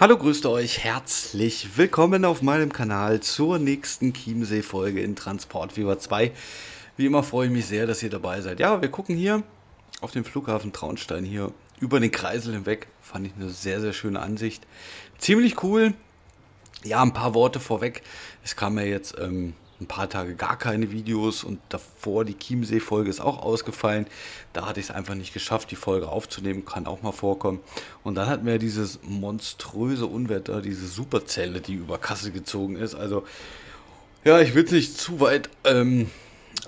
Hallo, grüßt euch herzlich willkommen auf meinem Kanal zur nächsten Chiemsee-Folge in Transport Fever 2. Wie immer freue ich mich sehr, dass ihr dabei seid. Ja, wir gucken hier auf den Flughafen Traunstein hier über den Kreisel hinweg. Fand ich eine sehr, sehr schöne Ansicht. Ziemlich cool. Ja, ein paar Worte vorweg. Es kam ja jetzt ähm, ein paar Tage gar keine Videos und davor die Chiemsee-Folge ist auch ausgefallen. Da hatte ich es einfach nicht geschafft, die Folge aufzunehmen, kann auch mal vorkommen. Und dann hatten wir dieses monströse Unwetter, diese Superzelle, die über Kassel gezogen ist. Also, ja, ich will es nicht zu weit ähm,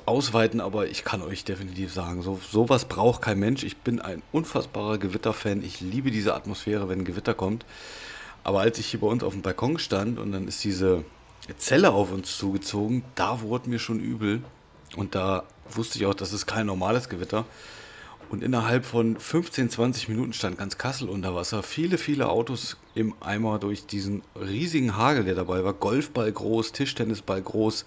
ausweiten, aber ich kann euch definitiv sagen, so, sowas braucht kein Mensch. Ich bin ein unfassbarer Gewitterfan. Ich liebe diese Atmosphäre, wenn ein Gewitter kommt. Aber als ich hier bei uns auf dem Balkon stand und dann ist diese Zelle auf uns zugezogen. Da wurde mir schon übel. Und da wusste ich auch, das ist kein normales Gewitter. Und innerhalb von 15, 20 Minuten stand ganz Kassel unter Wasser. Viele, viele Autos im Eimer durch diesen riesigen Hagel, der dabei war. Golfball groß, Tischtennisball groß.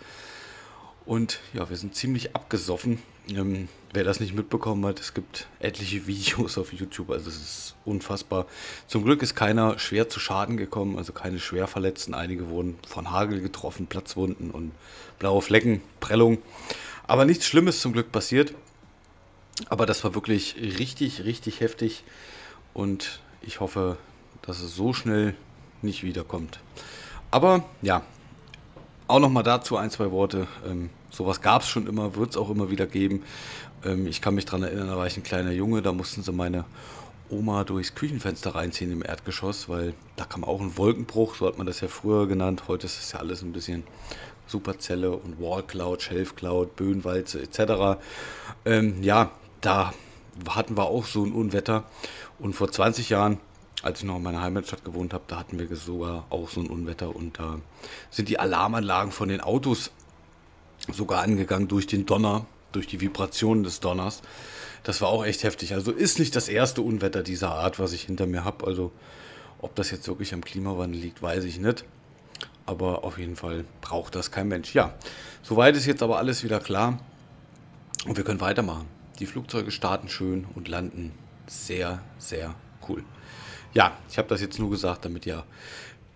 Und ja, wir sind ziemlich abgesoffen. Ähm, wer das nicht mitbekommen hat, es gibt etliche Videos auf YouTube, also es ist unfassbar. Zum Glück ist keiner schwer zu Schaden gekommen, also keine Schwerverletzten. Einige wurden von Hagel getroffen, Platzwunden und blaue Flecken, Prellung. Aber nichts Schlimmes zum Glück passiert. Aber das war wirklich richtig, richtig heftig und ich hoffe, dass es so schnell nicht wiederkommt. Aber ja, auch nochmal dazu ein, zwei Worte. Ähm, sowas gab es schon immer, wird es auch immer wieder geben. Ähm, ich kann mich daran erinnern, da war ich ein kleiner Junge, da mussten sie meine Oma durchs Küchenfenster reinziehen im Erdgeschoss, weil da kam auch ein Wolkenbruch, so hat man das ja früher genannt. Heute ist es ja alles ein bisschen Superzelle und Wallcloud, Shelfcloud, Böenwalze etc. Ähm, ja, da hatten wir auch so ein Unwetter. Und vor 20 Jahren als ich noch in meiner Heimatstadt gewohnt habe, da hatten wir sogar auch so ein Unwetter und da sind die Alarmanlagen von den Autos sogar angegangen durch den Donner, durch die Vibrationen des Donners. Das war auch echt heftig. Also ist nicht das erste Unwetter dieser Art, was ich hinter mir habe. Also ob das jetzt wirklich am Klimawandel liegt, weiß ich nicht. Aber auf jeden Fall braucht das kein Mensch. Ja, soweit ist jetzt aber alles wieder klar. Und wir können weitermachen. Die Flugzeuge starten schön und landen sehr, sehr cool. Ja, ich habe das jetzt nur gesagt, damit ihr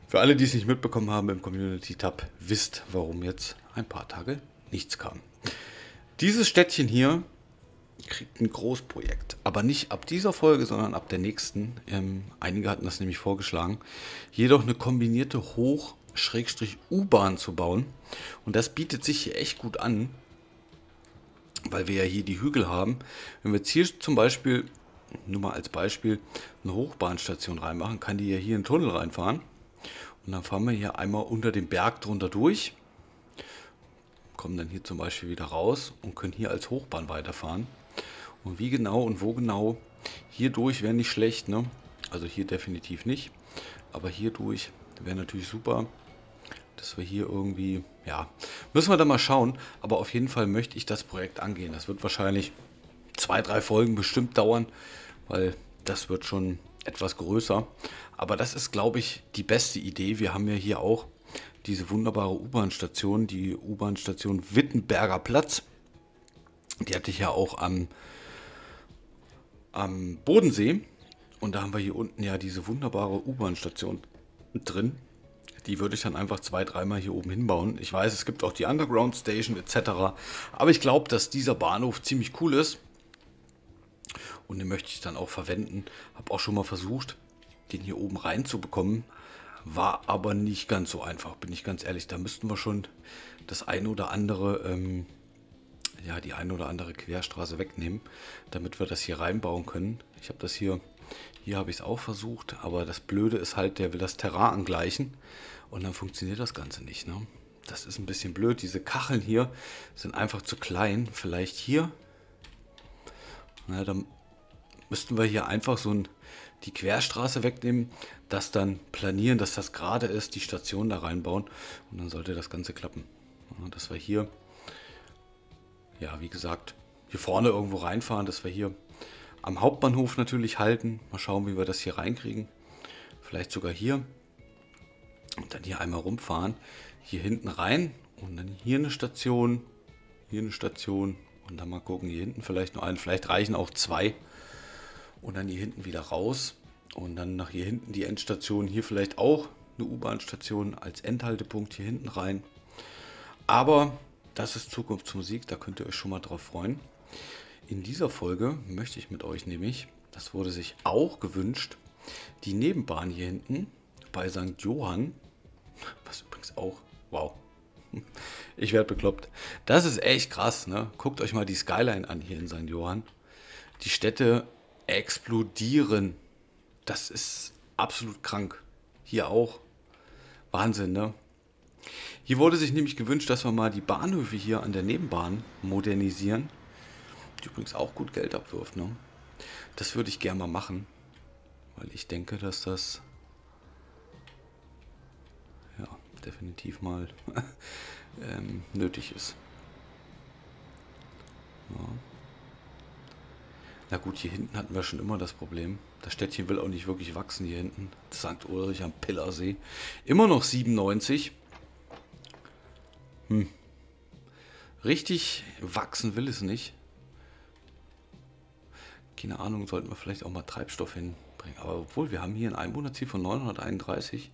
für alle, die es nicht mitbekommen haben im Community-Tab, wisst, warum jetzt ein paar Tage nichts kam. Dieses Städtchen hier kriegt ein Großprojekt, aber nicht ab dieser Folge, sondern ab der nächsten. Ähm, einige hatten das nämlich vorgeschlagen. Jedoch eine kombinierte Hoch-U-Bahn zu bauen. Und das bietet sich hier echt gut an, weil wir ja hier die Hügel haben. Wenn wir jetzt hier zum Beispiel nur mal als Beispiel, eine Hochbahnstation reinmachen, kann die ja hier in den Tunnel reinfahren. Und dann fahren wir hier einmal unter dem Berg drunter durch, kommen dann hier zum Beispiel wieder raus und können hier als Hochbahn weiterfahren. Und wie genau und wo genau, hier durch wäre nicht schlecht, ne? Also hier definitiv nicht, aber hier durch wäre natürlich super, dass wir hier irgendwie, ja, müssen wir da mal schauen. Aber auf jeden Fall möchte ich das Projekt angehen. Das wird wahrscheinlich zwei, drei Folgen bestimmt dauern, weil das wird schon etwas größer. Aber das ist, glaube ich, die beste Idee. Wir haben ja hier auch diese wunderbare U-Bahn-Station, die U-Bahn-Station Wittenberger Platz. Die hatte ich ja auch am, am Bodensee. Und da haben wir hier unten ja diese wunderbare U-Bahn-Station drin. Die würde ich dann einfach zwei, dreimal hier oben hinbauen. Ich weiß, es gibt auch die Underground Station etc. Aber ich glaube, dass dieser Bahnhof ziemlich cool ist. Und den möchte ich dann auch verwenden. Habe auch schon mal versucht, den hier oben reinzubekommen. War aber nicht ganz so einfach, bin ich ganz ehrlich. Da müssten wir schon das eine oder andere, ähm, ja, die eine oder andere Querstraße wegnehmen, damit wir das hier reinbauen können. Ich habe das hier, hier habe ich es auch versucht, aber das Blöde ist halt, der will das Terrain angleichen und dann funktioniert das Ganze nicht. Ne? Das ist ein bisschen blöd. Diese Kacheln hier sind einfach zu klein. Vielleicht hier. Na, dann müssten wir hier einfach so ein, die Querstraße wegnehmen, das dann planieren, dass das gerade ist, die Station da reinbauen und dann sollte das Ganze klappen. Dass wir hier, ja wie gesagt, hier vorne irgendwo reinfahren, dass wir hier am Hauptbahnhof natürlich halten. Mal schauen, wie wir das hier reinkriegen. Vielleicht sogar hier. Und dann hier einmal rumfahren. Hier hinten rein und dann hier eine Station, hier eine Station und dann mal gucken, hier hinten vielleicht nur einen. Vielleicht reichen auch zwei und dann hier hinten wieder raus. Und dann nach hier hinten die Endstation. Hier vielleicht auch eine U-Bahn-Station als Endhaltepunkt hier hinten rein. Aber das ist Zukunftsmusik, da könnt ihr euch schon mal drauf freuen. In dieser Folge möchte ich mit euch nämlich, das wurde sich auch gewünscht, die Nebenbahn hier hinten bei St. Johann, was übrigens auch, wow, ich werde bekloppt. Das ist echt krass, ne? Guckt euch mal die Skyline an hier in St. Johann. Die Städte explodieren. Das ist absolut krank. Hier auch. Wahnsinn, ne? Hier wurde sich nämlich gewünscht, dass wir mal die Bahnhöfe hier an der Nebenbahn modernisieren. Die übrigens auch gut Geld abwirft, ne? Das würde ich gerne mal machen. Weil ich denke, dass das ja, definitiv mal ähm, nötig ist. Ja. Na gut, hier hinten hatten wir schon immer das Problem. Das Städtchen will auch nicht wirklich wachsen hier hinten. St. Ulrich am Pillersee. Immer noch 97. Hm. Richtig wachsen will es nicht. Keine Ahnung, sollten wir vielleicht auch mal Treibstoff hinbringen. Aber obwohl, wir haben hier ein Einwohnerziel von 931.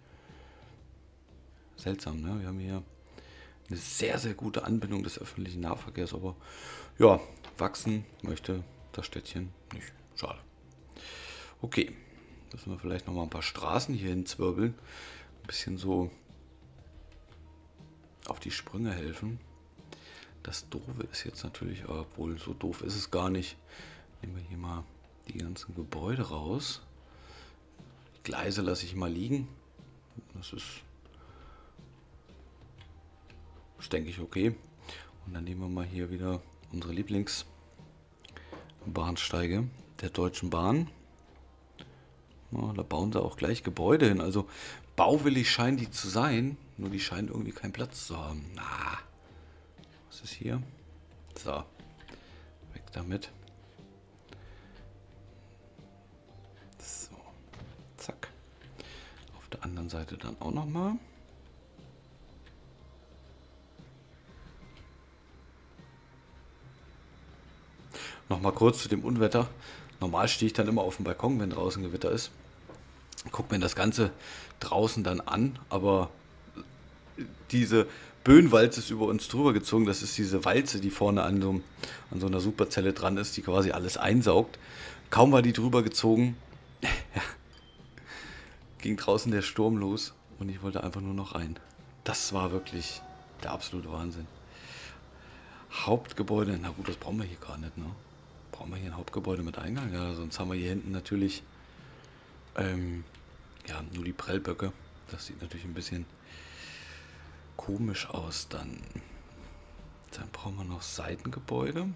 Seltsam, ne? Wir haben hier eine sehr, sehr gute Anbindung des öffentlichen Nahverkehrs. Aber ja, wachsen möchte das Städtchen nicht. Schade. Okay, müssen wir vielleicht noch mal ein paar Straßen hier hinzwirbeln. Ein bisschen so auf die Sprünge helfen. Das Doofe ist jetzt natürlich, obwohl so doof ist es gar nicht. Nehmen wir hier mal die ganzen Gebäude raus. Die Gleise lasse ich mal liegen. Das ist, das denke ich, okay. Und dann nehmen wir mal hier wieder unsere Lieblingsbahnsteige der Deutschen Bahn. Ja, da bauen sie auch gleich Gebäude hin. Also bauwillig scheinen die zu sein. Nur die scheinen irgendwie keinen Platz zu haben. Na, was ist hier? So, weg damit. So, zack. Auf der anderen Seite dann auch noch mal. Noch mal kurz zu dem Unwetter. Normal stehe ich dann immer auf dem Balkon, wenn draußen Gewitter ist. Guck mir das Ganze draußen dann an, aber diese Böhnwalze ist über uns drüber gezogen. Das ist diese Walze, die vorne an so, an so einer Superzelle dran ist, die quasi alles einsaugt. Kaum war die drüber gezogen, ging draußen der Sturm los und ich wollte einfach nur noch rein. Das war wirklich der absolute Wahnsinn. Hauptgebäude, na gut, das brauchen wir hier gar nicht, ne? Brauchen wir hier ein Hauptgebäude mit Eingang? Ja, sonst haben wir hier hinten natürlich ähm, ja, nur die Prellböcke. Das sieht natürlich ein bisschen komisch aus. Dann, dann brauchen wir noch Seitengebäude.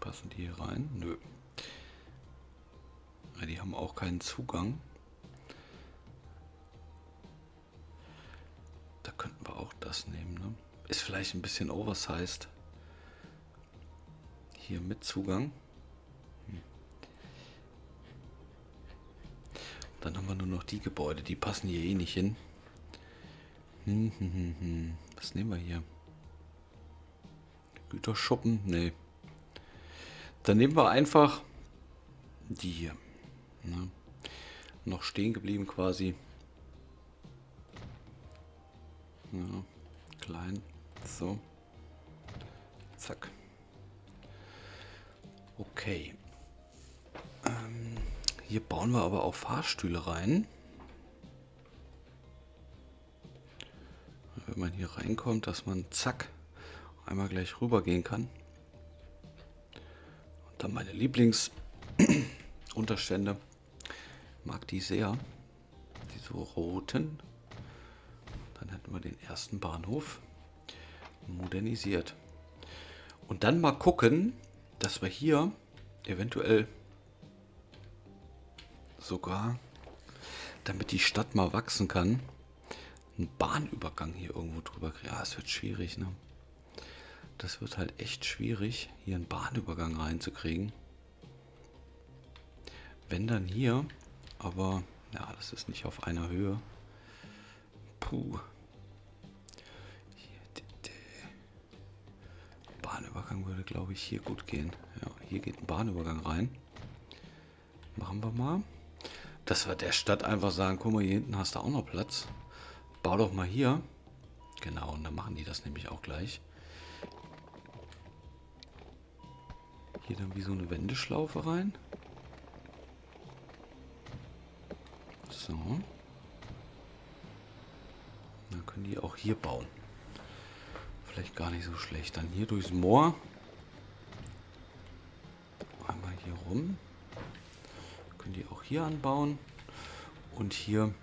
Passen die hier rein? Nö. Ja, die haben auch keinen Zugang. Da könnten wir auch das nehmen. Ne? Ist vielleicht ein bisschen oversized. Hier mit Zugang. Hm. Dann haben wir nur noch die Gebäude, die passen hier eh nicht hin. Hm, hm. Was nehmen wir hier? Güterschuppen? Nee. Dann nehmen wir einfach die hier. Ne? Noch stehen geblieben quasi. Ja, klein. So. Zack. Okay. Ähm, hier bauen wir aber auch Fahrstühle rein. Wenn man hier reinkommt, dass man zack einmal gleich rüber gehen kann. Und dann meine Lieblingsunterstände. Mag die sehr. Diese roten. Dann hätten wir den ersten Bahnhof modernisiert. Und dann mal gucken, dass wir hier eventuell sogar, damit die Stadt mal wachsen kann, einen Bahnübergang hier irgendwo drüber kriegen. Ja, es wird schwierig, ne? Das wird halt echt schwierig, hier einen Bahnübergang reinzukriegen. Wenn dann hier, aber ja, das ist nicht auf einer Höhe. Puh. Bahnübergang würde, glaube ich, hier gut gehen. Ja, hier geht ein Bahnübergang rein. Machen wir mal. Dass wir der Stadt einfach sagen, guck mal, hier hinten hast du auch noch Platz. Bau doch mal hier. Genau, und dann machen die das nämlich auch gleich. Hier dann wie so eine Wendeschlaufe rein. So. Dann können die auch hier bauen. Vielleicht gar nicht so schlecht. Dann hier durchs Moor. Einmal hier rum. Können die auch hier anbauen. Und hier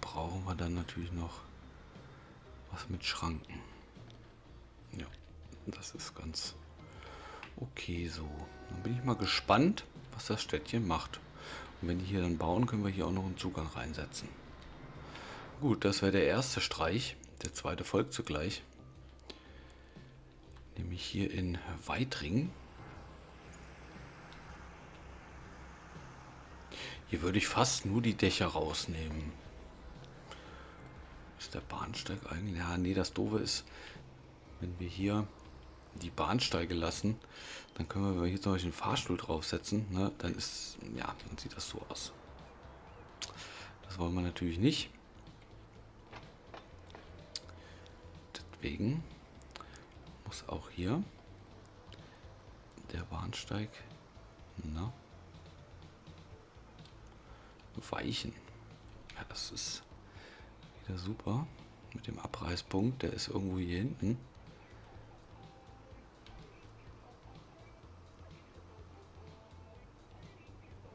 brauchen wir dann natürlich noch was mit Schranken. Ja, das ist ganz okay so. Dann bin ich mal gespannt, was das Städtchen macht. Und wenn die hier dann bauen, können wir hier auch noch einen Zugang reinsetzen. Gut, das wäre der erste Streich. Der zweite folgt zugleich. Nämlich hier in Weitring. Hier würde ich fast nur die Dächer rausnehmen. Ist der Bahnsteig eigentlich? Ja, nee, das Doofe ist, wenn wir hier die Bahnsteige lassen, dann können wir, wenn wir hier zum Beispiel einen Fahrstuhl draufsetzen, ne, dann ist, ja, dann sieht das so aus. Das wollen wir natürlich nicht. Deswegen muss auch hier der Bahnsteig na, weichen. Ja, das ist wieder super. Mit dem Abreißpunkt, der ist irgendwo hier hinten.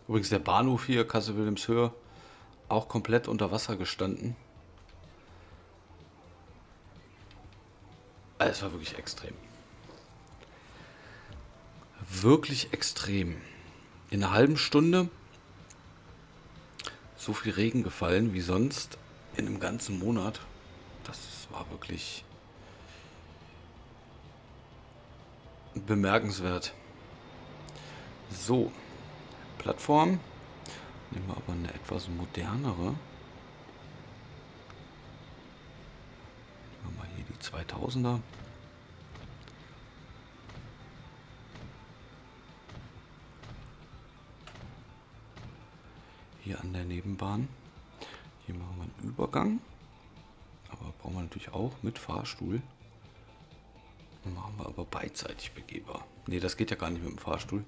Übrigens der Bahnhof hier, Kassel-Wilhelmshöhe, auch komplett unter Wasser gestanden. Es war wirklich extrem. Wirklich extrem. In einer halben Stunde so viel Regen gefallen wie sonst in einem ganzen Monat. Das war wirklich bemerkenswert. So, Plattform. Nehmen wir aber eine etwas modernere. Nehmen wir mal hier die 2000er. Hier an der Nebenbahn. Hier machen wir einen Übergang. Aber brauchen wir natürlich auch mit Fahrstuhl. Machen wir aber beidseitig begehbar. Ne, das geht ja gar nicht mit dem Fahrstuhl.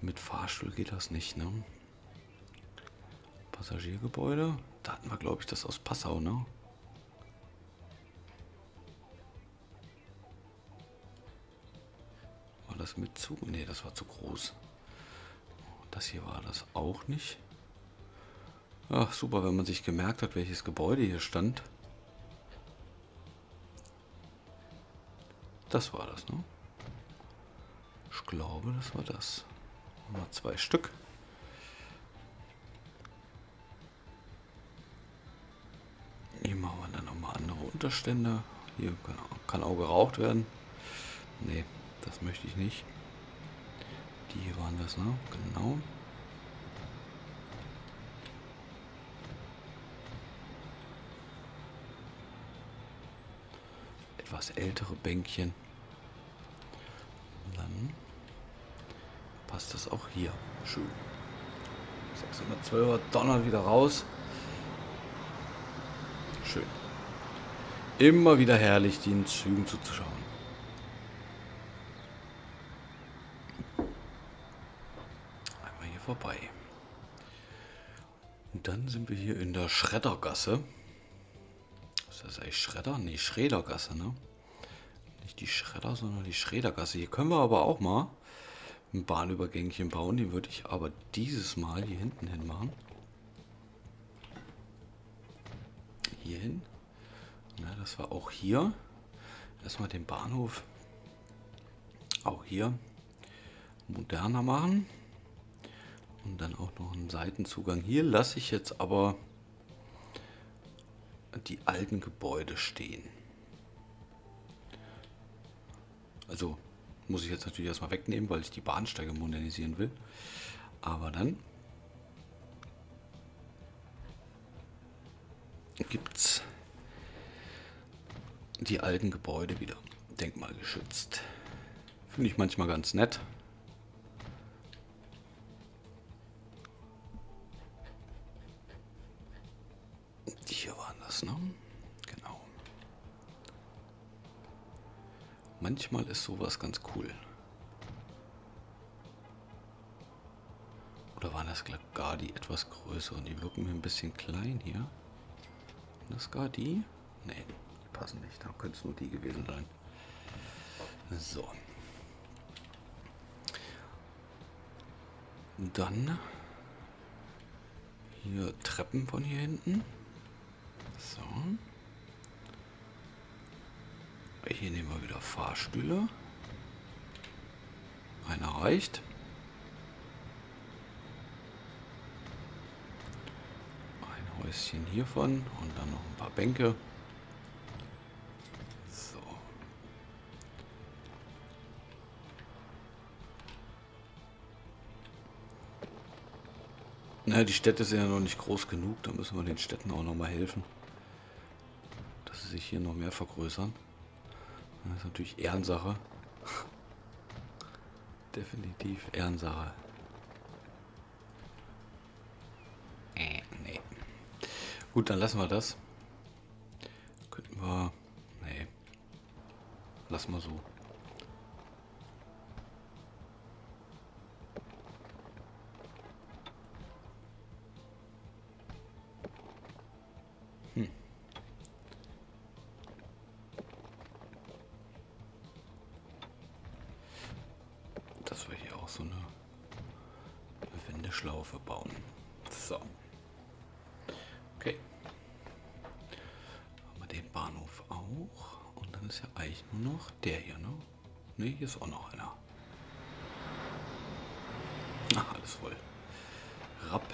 Mit Fahrstuhl geht das nicht, ne? Passagiergebäude. Da hatten wir, glaube ich, das aus Passau, ne? Das mit zu? Ne, das war zu groß. Das hier war das auch nicht. Ach, super, wenn man sich gemerkt hat, welches Gebäude hier stand. Das war das, ne? Ich glaube, das war das. Mal zwei Stück. Hier machen wir dann nochmal andere Unterstände. Hier kann, kann auch geraucht werden. Nee, das möchte ich nicht. Die hier waren das, ne? Genau. Etwas ältere Bänkchen. Und dann passt das auch hier. Schön. 612er donnert wieder raus. Schön. Immer wieder herrlich, den Zügen zuzuschauen. Einmal hier vorbei. Und dann sind wir hier in der Schreddergasse. Ist das eigentlich Schredder? Nee, Schreddergasse, ne? Nicht die Schredder, sondern die Schreddergasse. Hier können wir aber auch mal ein Bahnübergängchen bauen. Die würde ich aber dieses Mal hier hinten hin machen. Hier hin. Ja, das war auch hier. Erstmal den Bahnhof auch hier moderner machen. Und dann auch noch einen Seitenzugang. Hier lasse ich jetzt aber die alten Gebäude stehen. Also muss ich jetzt natürlich erstmal wegnehmen, weil ich die Bahnsteige modernisieren will. Aber dann gibt es die alten Gebäude wieder denkmalgeschützt. Finde ich manchmal ganz nett. Manchmal ist sowas ganz cool. Oder waren das gar die etwas größeren? Die wirken mir ein bisschen klein hier. Das gar die? Nee, die passen nicht. Da könnte es nur die gewesen sein. So. Dann hier Treppen von hier hinten. So. Hier nehmen wir wieder Fahrstühle. Einer reicht. Ein Häuschen hiervon und dann noch ein paar Bänke. Na, die Städte sind ja noch nicht groß genug, da müssen wir den Städten auch noch mal helfen. Dass sie sich hier noch mehr vergrößern. Das ist natürlich Ehrensache. Definitiv Ehrensache. Äh, nee. Gut, dann lassen wir das. Könnten wir... Nee. Lassen wir so.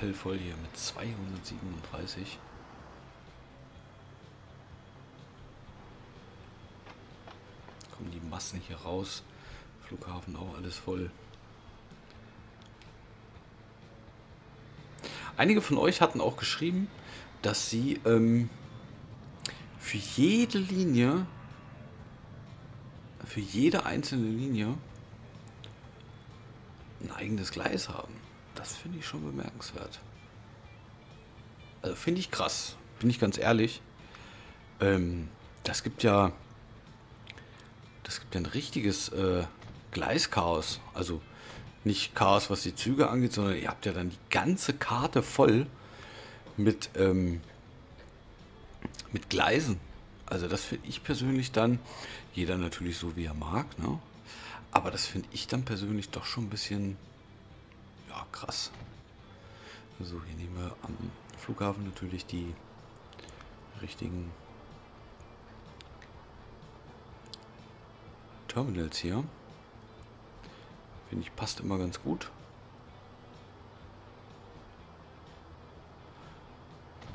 Rappelvoll hier mit 237. Kommen die Massen hier raus. Flughafen auch alles voll. Einige von euch hatten auch geschrieben, dass sie ähm, für jede Linie für jede einzelne Linie ein eigenes Gleis haben. Das finde ich schon bemerkenswert. Also finde ich krass, bin ich ganz ehrlich. Ähm, das gibt ja, das gibt ja ein richtiges äh, Gleischaos. Also nicht Chaos, was die Züge angeht, sondern ihr habt ja dann die ganze Karte voll mit, ähm, mit Gleisen. Also das finde ich persönlich dann, jeder natürlich so wie er mag, ne? Aber das finde ich dann persönlich doch schon ein bisschen, ja, krass. So, hier nehmen wir am Flughafen natürlich die richtigen Terminals hier. Finde ich passt immer ganz gut.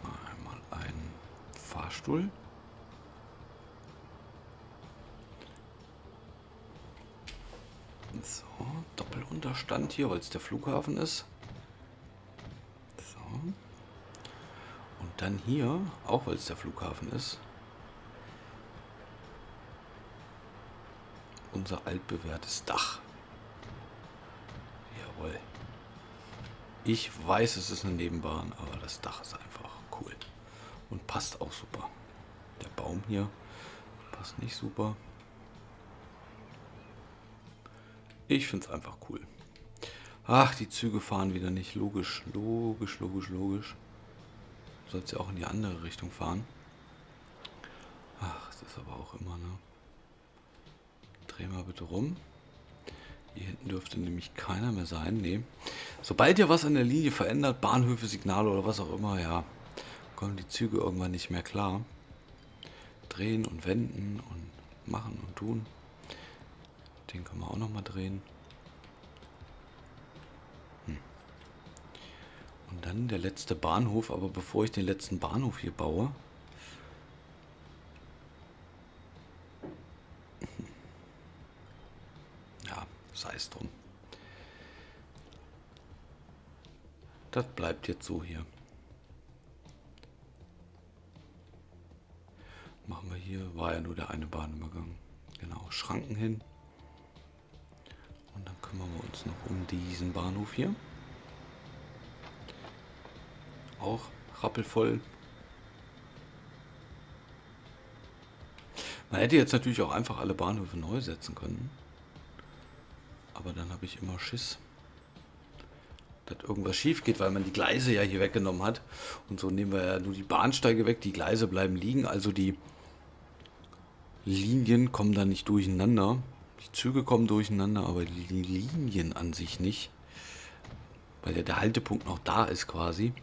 Einmal ein Fahrstuhl. So, Doppelunterstand hier, weil es der Flughafen ist. So. Und dann hier, auch weil es der Flughafen ist, unser altbewährtes Dach. Jawohl. Ich weiß, es ist eine Nebenbahn, aber das Dach ist einfach cool. Und passt auch super. Der Baum hier passt nicht super. Ich finde es einfach cool. Ach, die Züge fahren wieder nicht. Logisch, logisch, logisch, logisch. Soll es ja auch in die andere Richtung fahren. Ach, das ist aber auch immer, ne? Dreh mal bitte rum. Hier hinten dürfte nämlich keiner mehr sein. Nee. Sobald ihr was an der Linie verändert, Bahnhöfe, Signale oder was auch immer, ja, kommen die Züge irgendwann nicht mehr klar. Drehen und wenden und machen und tun. Den können wir auch noch mal drehen. Dann der letzte Bahnhof. Aber bevor ich den letzten Bahnhof hier baue... Ja, sei es drum. Das bleibt jetzt so hier. Machen wir hier, war ja nur der eine Bahnübergang. Genau, Schranken hin. Und dann kümmern wir uns noch um diesen Bahnhof hier. Auch rappelvoll. Man hätte jetzt natürlich auch einfach alle Bahnhöfe neu setzen können. Aber dann habe ich immer Schiss, dass irgendwas schief geht, weil man die Gleise ja hier weggenommen hat. Und so nehmen wir ja nur die Bahnsteige weg, die Gleise bleiben liegen, also die Linien kommen dann nicht durcheinander. Die Züge kommen durcheinander, aber die Linien an sich nicht. Weil ja der Haltepunkt noch da ist quasi.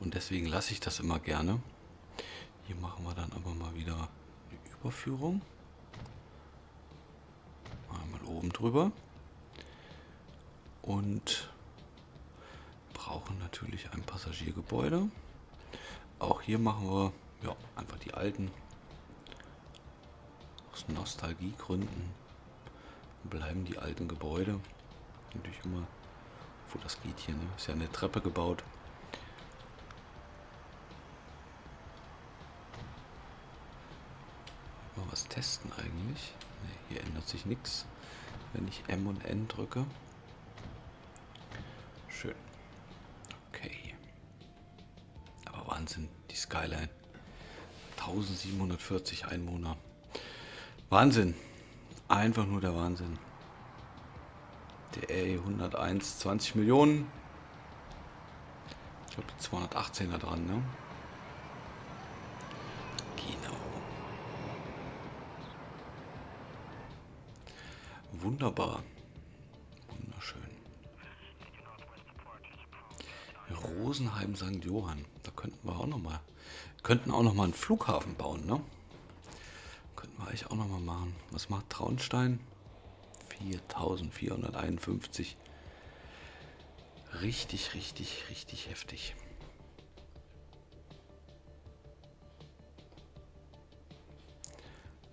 Und deswegen lasse ich das immer gerne. Hier machen wir dann aber mal wieder eine Überführung. Einmal oben drüber. Und brauchen natürlich ein Passagiergebäude. Auch hier machen wir ja, einfach die alten aus Nostalgiegründen bleiben die alten Gebäude. Natürlich immer, wo das geht hier, ne? ist ja eine Treppe gebaut. Was testen eigentlich. Ne, hier ändert sich nichts, wenn ich M und N drücke. Schön. Okay. Aber Wahnsinn, die Skyline. 1740 Einwohner. Wahnsinn. Einfach nur der Wahnsinn. Der A101, 20 Millionen. Ich glaube, die 218er dran, ne? Genau. Wunderbar. Wunderschön. Rosenheim St. Johann. Da könnten wir auch noch mal, könnten auch noch mal einen Flughafen bauen, ne? Könnten wir eigentlich auch nochmal machen. Was macht Traunstein? 4451. Richtig, richtig, richtig heftig.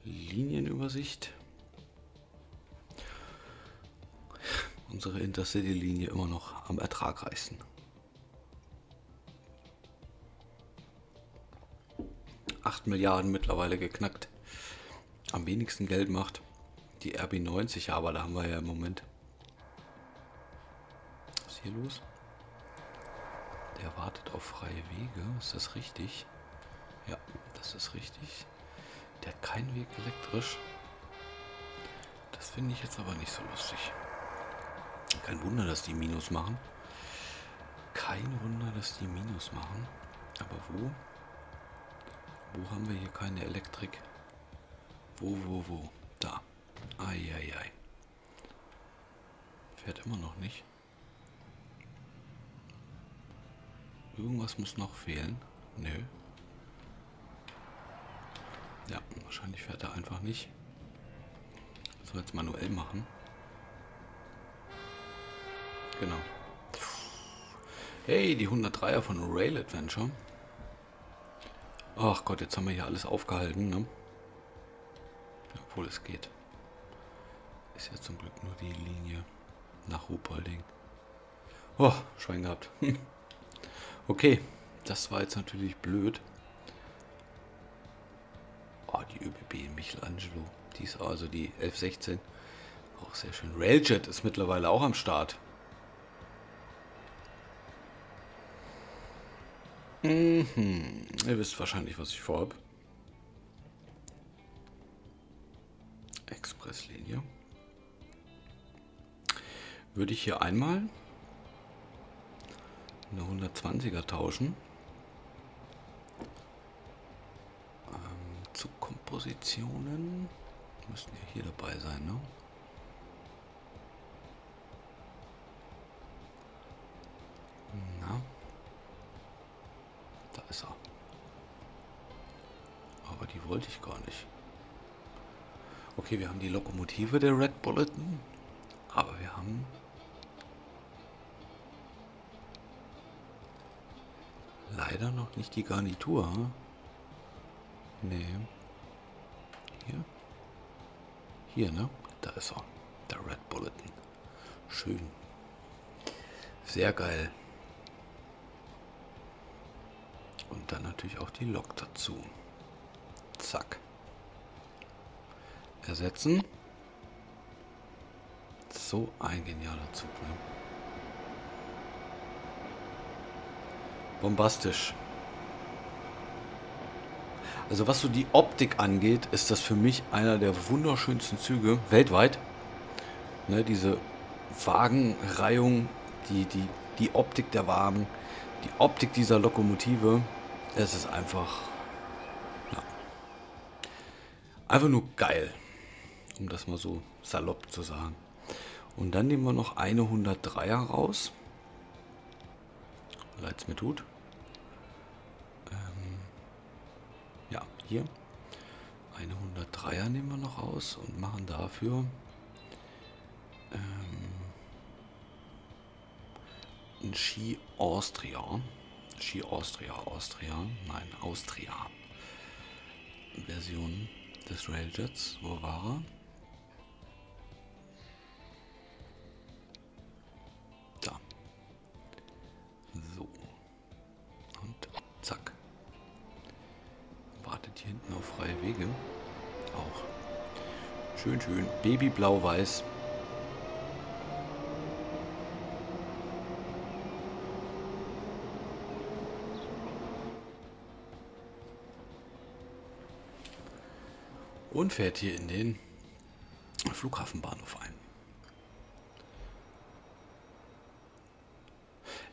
Linienübersicht. Unsere Intercity-Linie immer noch am ertragreichsten. 8 Milliarden mittlerweile geknackt am wenigsten Geld macht. Die RB90, aber da haben wir ja im Moment. Was ist hier los? Der wartet auf freie Wege. Ist das richtig? Ja, das ist richtig. Der hat keinen Weg elektrisch. Das finde ich jetzt aber nicht so lustig. Kein Wunder, dass die Minus machen. Kein Wunder, dass die Minus machen. Aber wo? Wo haben wir hier keine Elektrik? Wo, wo, wo? Da. Eieiei. Fährt immer noch nicht. Irgendwas muss noch fehlen. Nö. Ja, wahrscheinlich fährt er einfach nicht. Das wir jetzt manuell machen. Genau. Hey, die 103er von Rail Adventure. Ach Gott, jetzt haben wir hier alles aufgehalten, ne? Obwohl es geht. Ist ja zum Glück nur die Linie nach Ruhpolding. Oh, Schwein gehabt. okay, das war jetzt natürlich blöd. Oh, die ÖBB Michelangelo. Die ist also die 1116. Auch sehr schön. Railjet ist mittlerweile auch am Start. Mhm. Ihr wisst wahrscheinlich, was ich vorhabe. Expresslinie. Würde ich hier einmal eine 120er tauschen. Ähm, zu Kompositionen müssten ja hier dabei sein, ne? Na, da ist er. Aber die wollte ich gar nicht. Okay, wir haben die Lokomotive der Red Bulletin, aber wir haben leider noch nicht die Garnitur. Nee. Hier? Hier, ne? Da ist er. Der Red Bulletin. Schön. Sehr geil. Und dann natürlich auch die Lok dazu. Zack ersetzen. So ein genialer Zug. Ne? Bombastisch. Also was so die Optik angeht, ist das für mich einer der wunderschönsten Züge weltweit. Ne, diese Wagenreihung, die, die, die Optik der Wagen, die Optik dieser Lokomotive, es ist einfach, ja, einfach nur geil, um das mal so salopp zu sagen. Und dann nehmen wir noch eine 103er raus. Leid's mir tut. Ähm, ja, hier. Eine 103er nehmen wir noch raus und machen dafür ähm, ein Ski Austria. Ski Austria, Austria, nein, Austria. Version des Railjets. Wo war er? Da. So. Und zack. Wartet hier hinten auf freie Wege. Auch. Schön, schön. Babyblau-weiß. Und fährt hier in den Flughafenbahnhof ein.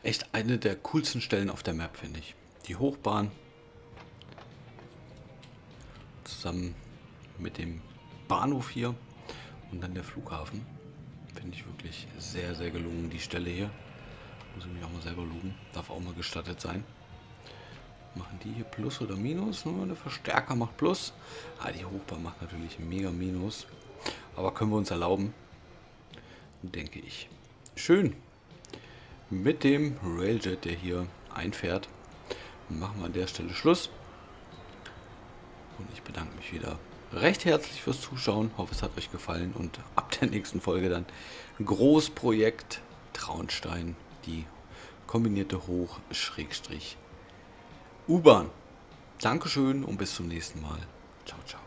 Echt eine der coolsten Stellen auf der Map, finde ich. Die Hochbahn zusammen mit dem Bahnhof hier und dann der Flughafen. Finde ich wirklich sehr, sehr gelungen, die Stelle hier. Muss ich mich auch mal selber loben. Darf auch mal gestattet sein. Machen die hier Plus oder Minus? Nur der Verstärker macht Plus. Ah, die Hochbahn macht natürlich mega Minus. Aber können wir uns erlauben. Denke ich. Schön. Mit dem Railjet, der hier einfährt, machen wir an der Stelle Schluss. Und ich bedanke mich wieder recht herzlich fürs Zuschauen. Hoffe, es hat euch gefallen. Und ab der nächsten Folge dann Großprojekt Traunstein, die kombinierte Hoch-Schrägstrich U-Bahn. Dankeschön und bis zum nächsten Mal. Ciao, ciao.